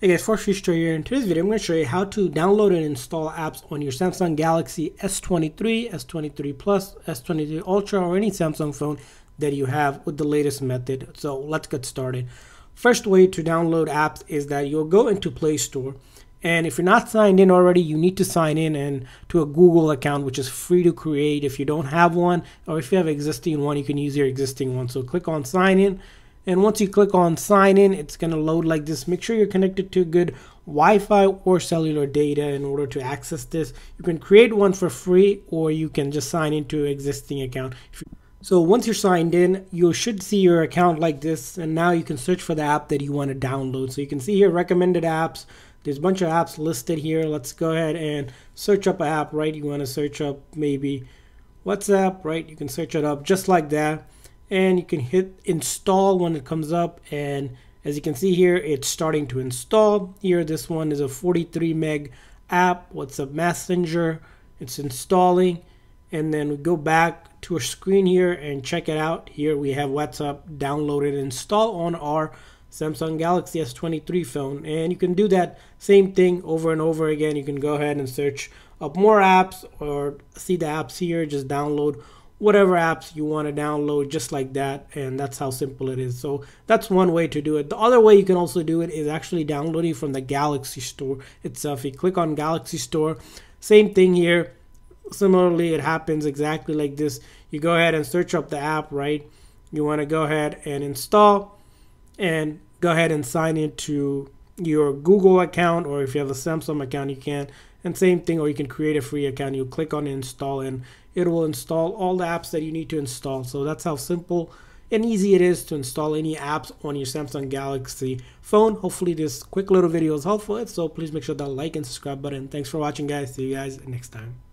Hey guys, Force Future here. In today's video, I'm going to show you how to download and install apps on your Samsung Galaxy S23, S23 Plus, S23 Ultra, or any Samsung phone that you have with the latest method. So let's get started. First way to download apps is that you'll go into Play Store. And if you're not signed in already, you need to sign in and to a Google account, which is free to create. If you don't have one, or if you have existing one, you can use your existing one. So click on sign in and once you click on sign in, it's going to load like this. Make sure you're connected to good Wi-Fi or cellular data in order to access this. You can create one for free or you can just sign into an existing account. So once you're signed in, you should see your account like this. And now you can search for the app that you want to download. So you can see here recommended apps. There's a bunch of apps listed here. Let's go ahead and search up an app, right? You want to search up maybe WhatsApp, right? You can search it up just like that and you can hit install when it comes up. And as you can see here it's starting to install. Here this one is a 43 meg app. WhatsApp Messenger? It's installing. And then we go back to our screen here and check it out. Here we have WhatsApp downloaded and installed on our Samsung Galaxy S23 phone. And you can do that same thing over and over again. You can go ahead and search up more apps or see the apps here. Just download whatever apps you want to download just like that and that's how simple it is. So that's one way to do it. The other way you can also do it is actually downloading from the galaxy store itself. You click on galaxy store. Same thing here. Similarly it happens exactly like this. You go ahead and search up the app right? You want to go ahead and install and go ahead and sign into your google account or if you have a samsung account you can and same thing, or you can create a free account. You click on install and it will install all the apps that you need to install. So that's how simple and easy it is to install any apps on your Samsung Galaxy phone. Hopefully this quick little video is helpful. So please make sure that like and subscribe button. Thanks for watching guys. See you guys next time.